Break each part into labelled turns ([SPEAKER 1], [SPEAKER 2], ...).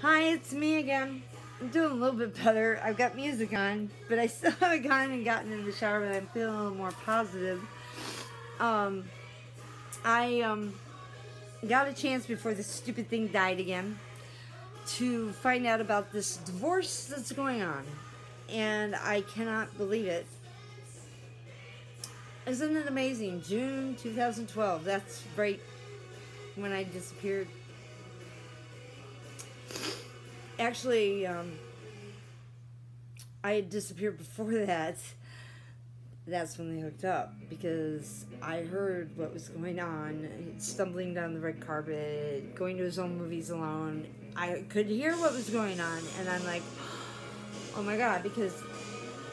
[SPEAKER 1] Hi, it's me again. I'm doing a little bit better. I've got music on, but I still haven't gone and gotten in the shower, but I'm feeling a little more positive. Um, I um, got a chance before this stupid thing died again to find out about this divorce that's going on. And I cannot believe it. Isn't it amazing? June 2012. That's right when I disappeared. Actually, um, I had disappeared before that. That's when they hooked up because I heard what was going on, stumbling down the red carpet, going to his own movies alone. I could hear what was going on, and I'm like, oh my god, because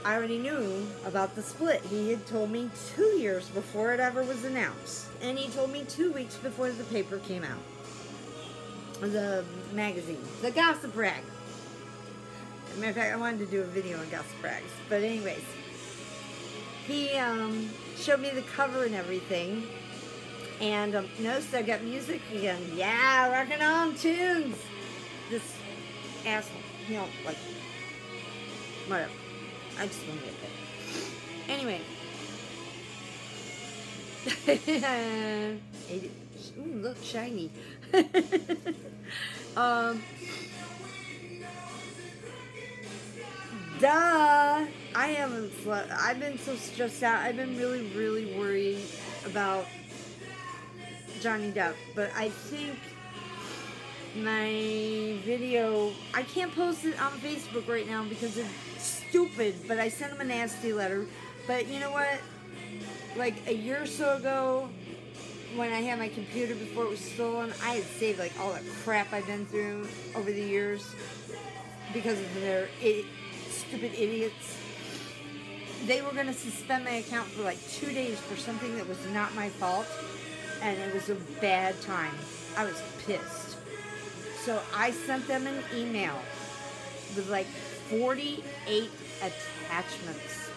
[SPEAKER 1] I already knew about the split. He had told me two years before it ever was announced. And he told me two weeks before the paper came out. The magazine. The Gossip Rag. matter of fact, I wanted to do a video on Gossip Rags. But anyways. He um, showed me the cover and everything. And um, notice I got music again. Yeah, rocking on tunes. This asshole. You know, like, whatever. I just want to get there. Anyway. Ooh, look, shiny. um, duh. I haven't slept. I've been so stressed out. I've been really, really worried about Johnny Depp. But I think my video, I can't post it on Facebook right now because it's stupid, but I sent him a nasty letter. But you know what? Like a year or so ago, when I had my computer before it was stolen, I had saved like all the crap I've been through over the years because of their stupid idiots. They were going to suspend my account for like two days for something that was not my fault, and it was a bad time. I was pissed. So I sent them an email with like 48 attachments.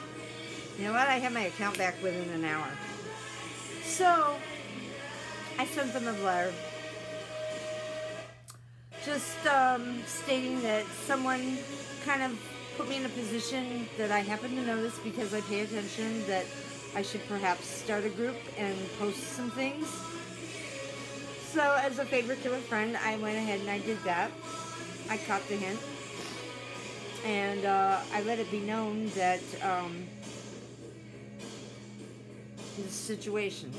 [SPEAKER 1] You know what? I had my account back within an hour. So, I sent them a letter just um, stating that someone kind of put me in a position that I happen to notice because I pay attention that I should perhaps start a group and post some things. So as a favor to a friend, I went ahead and I did that. I caught the hint and uh, I let it be known that um, the situation,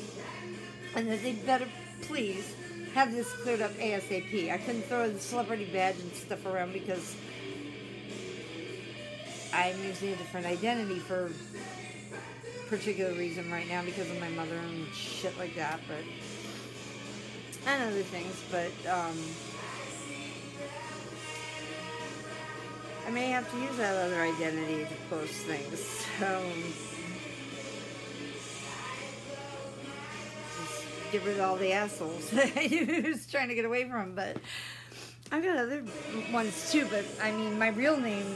[SPEAKER 1] and that they better please have this cleared up ASAP. I couldn't throw the celebrity badge and stuff around because I'm using a different identity for particular reason right now because of my mother and shit like that, but and other things, but um, I may have to use that other identity to post things. So, get rid of all the assholes who's trying to get away from. But I've got other ones too. But I mean, my real name,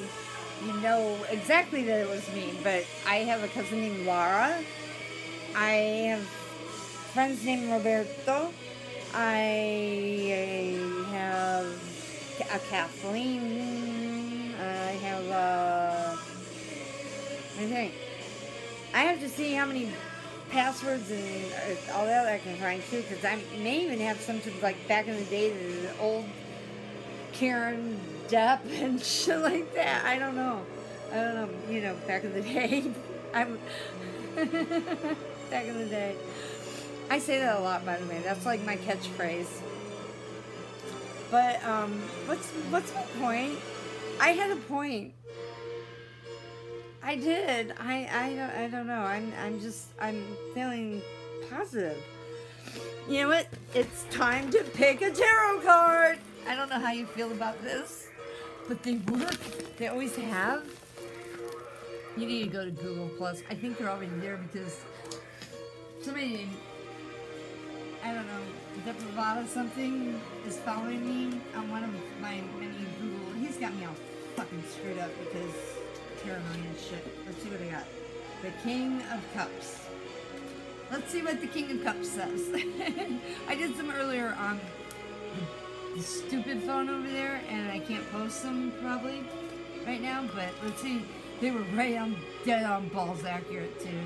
[SPEAKER 1] you know exactly that it was me. But I have a cousin named Laura. I have friends named Roberto. I have a Kathleen I have, uh, a. I think, I have to see how many passwords and uh, all that I can find too, because I may even have some something like back in the day, the old Karen Depp and shit like that. I don't know. I don't know. You know, back in the day, I'm back in the day. I say that a lot, by the way. That's like my catchphrase. But um, what's what's my point? I had a point. I did. I I don't I don't know. I'm I'm just I'm feeling positive. You know what? It's time to pick a tarot card. I don't know how you feel about this, but they work. They always have. You need to go to Google Plus. I think they're already there because somebody I don't know, the Depravada something is following me on one of my many Google. He's got me all fucking screwed up because shit. Let's see what I got. The King of Cups. Let's see what the King of Cups says. I did some earlier on the stupid phone over there, and I can't post them probably right now. But let's see. They were right on dead on balls accurate too.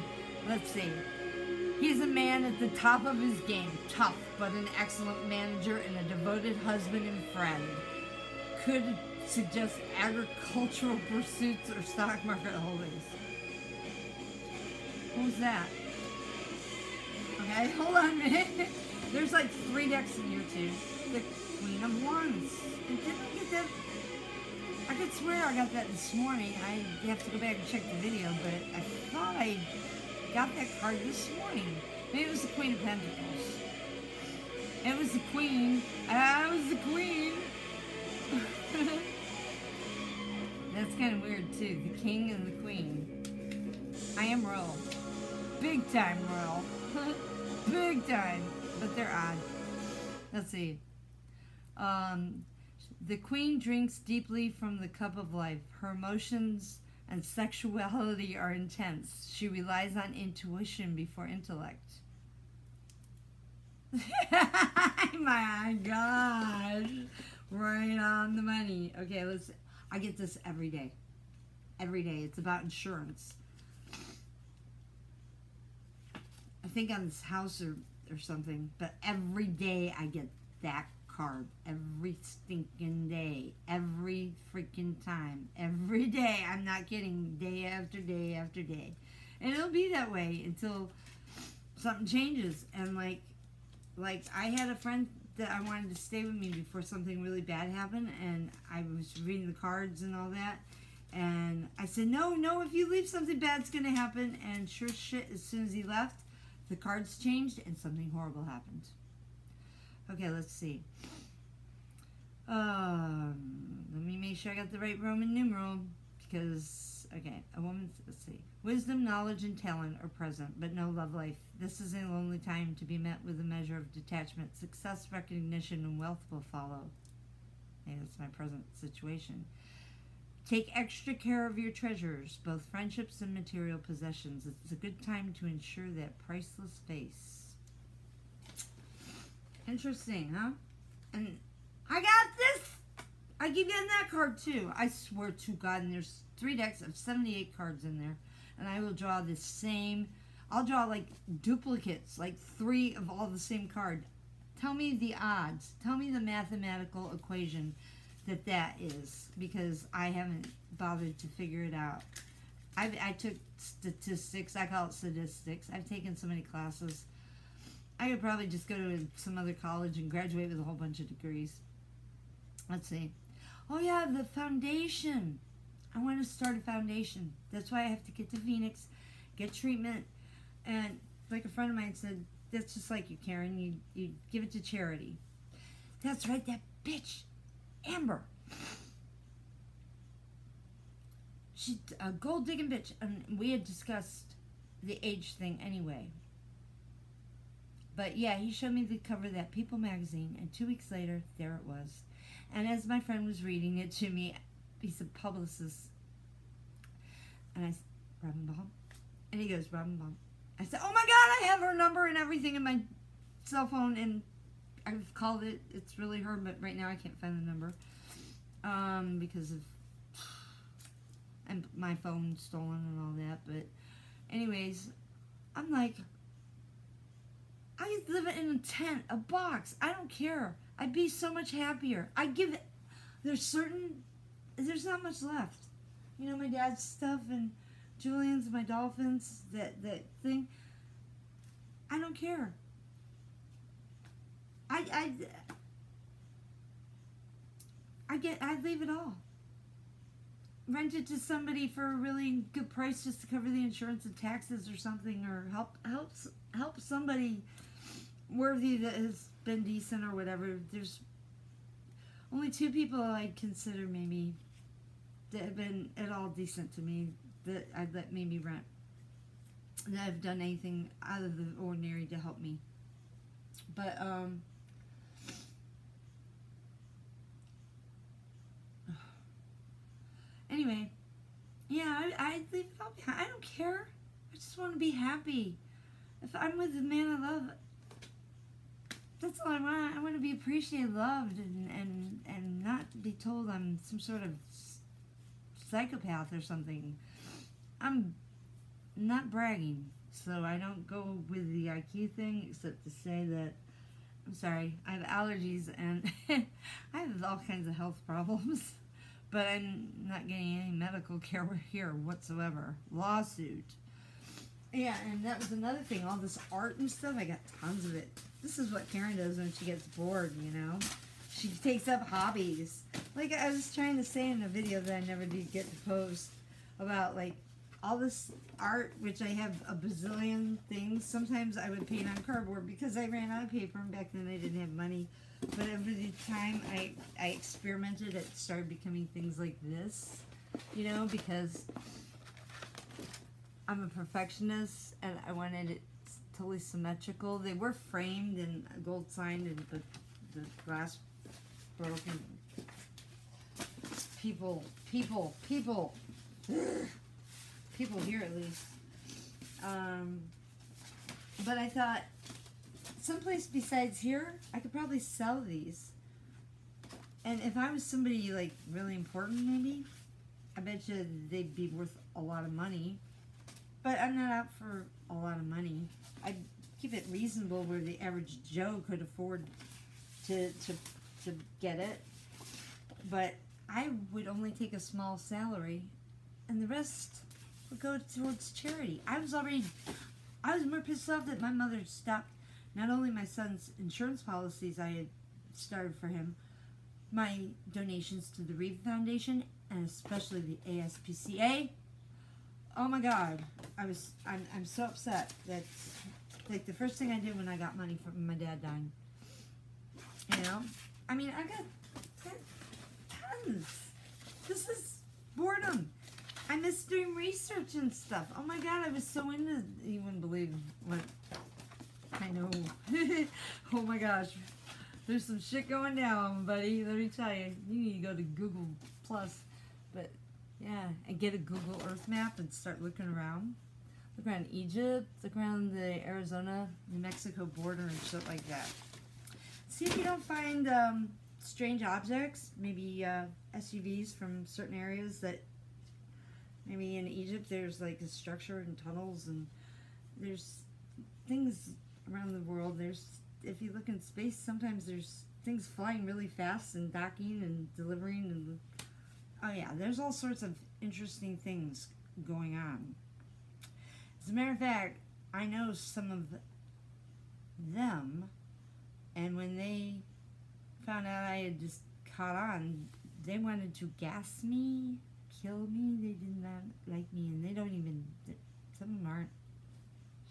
[SPEAKER 1] Let's see. He's a man at the top of his game, tough but an excellent manager and a devoted husband and friend. Could suggest agricultural pursuits or stock market holdings. Who's that? Okay, hold on a minute. There's like three decks in here too. The Queen of Wands. And didn't I get that? I could swear I got that this morning. I have to go back and check the video, but I thought I got that card this morning. Maybe it was the Queen of Pentacles. It was the Queen. I was the Queen. That's kind of weird too. The King and the Queen. I am royal. Big time royal. Big time. But they're odd. Let's see. Um, the Queen drinks deeply from the cup of life. Her emotions and sexuality are intense. She relies on intuition before intellect. My gosh. Right on the money. Okay, let's I get this every day. Every day. It's about insurance. I think on this house or, or something, but every day I get that card. Every stinking day. Every freaking time. Every day. I'm not kidding. Day after day after day. And it'll be that way until something changes. And like, like I had a friend that I wanted to stay with me before something really bad happened, and I was reading the cards and all that, and I said, no, no, if you leave, something bad's gonna happen. And sure shit, as soon as he left, the cards changed and something horrible happened. Okay, let's see. Um, let me make sure I got the right Roman numeral because, okay, a woman's, let's see. Wisdom, knowledge, and talent are present, but no love life. This is a lonely time to be met with a measure of detachment. Success, recognition, and wealth will follow. Hey, that's my present situation. Take extra care of your treasures, both friendships and material possessions. It's a good time to ensure that priceless space. Interesting, huh? And I got this. I keep getting that card too. I swear to God, and there's three decks of 78 cards in there. And I will draw the same, I'll draw like duplicates, like three of all the same card. Tell me the odds. Tell me the mathematical equation that that is because I haven't bothered to figure it out. I, I took statistics. I call it statistics. I've taken so many classes. I could probably just go to some other college and graduate with a whole bunch of degrees. Let's see. Oh yeah, the foundation. I want to start a foundation. That's why I have to get to Phoenix, get treatment, and like a friend of mine said, that's just like you, Karen. You you give it to charity. That's right. That bitch, Amber. She's a gold digging bitch, and we had discussed the age thing anyway. But yeah, he showed me the cover of that People magazine, and two weeks later, there it was. And as my friend was reading it to me, he's a publicist. And I said, Robin Baum? And he goes, Robin Baum. I said, oh my God, I have her number and everything in my cell phone. And I've called it. It's really her, but right now I can't find the number. Um, because of and my phone stolen and all that. But anyways, I'm like, I live in a tent, a box. I don't care. I'd be so much happier. I give it. There's certain. There's not much left. You know my dad's stuff and Julian's, my dolphins, that that thing. I don't care. I I. I get. I leave it all. Rent it to somebody for a really good price just to cover the insurance and taxes or something, or help helps help somebody worthy that has been decent or whatever. There's only two people I consider maybe that have been at all decent to me that I'd let maybe rent that have done anything out of the ordinary to help me. But um anyway, yeah, I, I leave it all behind. I don't care. I just want to be happy. If I'm with the man I love, that's all I want. I want to be appreciated, loved, and and and not be told I'm some sort of psychopath or something. I'm not bragging, so I don't go with the IQ thing, except to say that I'm sorry, I have allergies and I have all kinds of health problems, but I'm not getting any medical care here whatsoever. Lawsuit. Yeah, and that was another thing. All this art and stuff, I got tons of it. This is what Karen does when she gets bored, you know? She takes up hobbies. Like I was trying to say in a video that I never did get to post about like all this art, which I have a bazillion things. Sometimes I would paint on cardboard because I ran out of paper and back then I didn't have money. But the time I, I experimented, it started becoming things like this, you know, because I'm a perfectionist and I wanted it totally symmetrical. They were framed and gold signed and but the glass broken. People, people, people. people here at least. Um, but I thought someplace besides here, I could probably sell these. And if I was somebody like really important, maybe, I bet you they'd be worth a lot of money. But I'm not out for a lot of money. I keep it reasonable where the average Joe could afford to to to get it. But I would only take a small salary, and the rest would go towards charity. I was already, I was more pissed off that my mother stopped not only my son's insurance policies I had started for him, my donations to the Reeve Foundation, and especially the ASPCA. Oh my God, I was, I'm, I'm so upset. That's like the first thing I did when I got money from my dad dying. You know, I mean, I got tons. This is boredom. I miss doing research and stuff. Oh my god, I was so into. You wouldn't believe what I know. oh my gosh, there's some shit going down, buddy. Let me tell you, you need to go to Google Plus, but yeah, and get a Google Earth map and start looking around. Look around Egypt, look around the Arizona, New Mexico border and shit like that. See if you don't find um, strange objects, maybe uh, SUVs from certain areas that Maybe in Egypt there's like a structure and tunnels and there's things around the world. There's, if you look in space, sometimes there's things flying really fast and docking and delivering and, oh yeah, there's all sorts of interesting things going on. As a matter of fact, I know some of them, and when they found out I had just caught on, they wanted to gas me kill me. They did not like me, and they don't even. Some of them aren't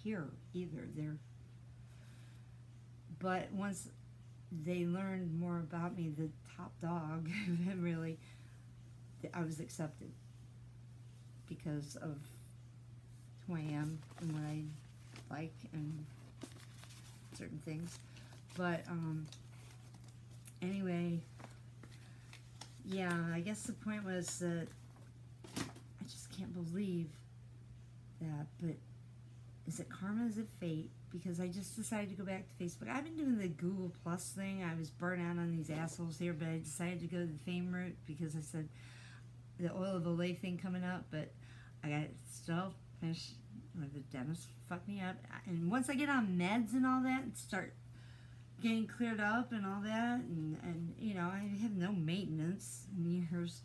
[SPEAKER 1] here either. They're. But once they learned more about me, the top dog, really, I was accepted because of who I am and what I like and certain things. But um, anyway, yeah, I guess the point was that I just can't believe that, but is it karma? Is it fate? Because I just decided to go back to Facebook. I've been doing the Google Plus thing. I was burnt out on these assholes here, but I decided to go the fame route because I said the oil of Olay thing coming up, but I got still finished. The dentist fucked me up. And once I get on meds and all that and start getting cleared up and all that, and, and you know, I have no maintenance in years.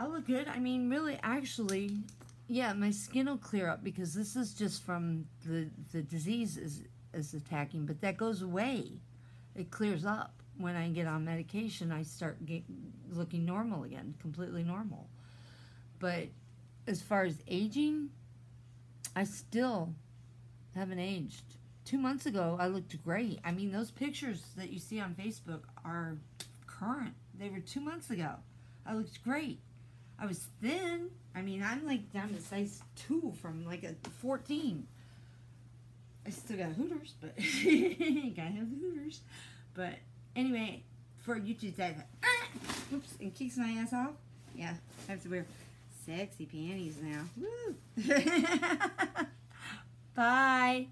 [SPEAKER 1] I'll look good. I mean, really, actually, yeah, my skin will clear up because this is just from the the disease is is attacking, but that goes away. It clears up when I get on medication. I start get, looking normal again, completely normal. But as far as aging, I still haven't aged. Two months ago, I looked great. I mean, those pictures that you see on Facebook are current. They were two months ago. I looked great. I was thin. I mean, I'm like down to size 2 from like a 14. I still got hooters, but gotta have the hooters. But anyway, for YouTube that, ah, oops, and kicks my ass off. Yeah, I have to wear sexy panties now. Woo! Bye.